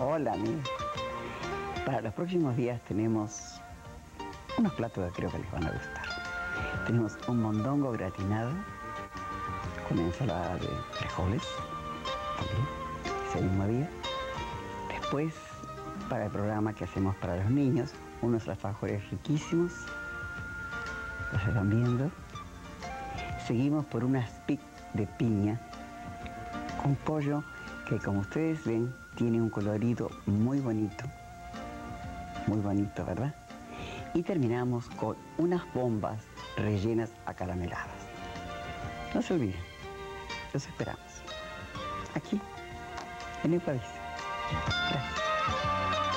Hola, amigos. Para los próximos días tenemos unos platos que creo que les van a gustar. Tenemos un mondongo gratinado con ensalada de frijoles, también, ese mismo día. Después, para el programa que hacemos para los niños, unos alfajores riquísimos, los están viendo. Seguimos por unas pic de piña con pollo que como ustedes ven tiene un colorido muy bonito, muy bonito, ¿verdad? Y terminamos con unas bombas rellenas acarameladas. No se olviden, los esperamos. Aquí, en el país. Gracias.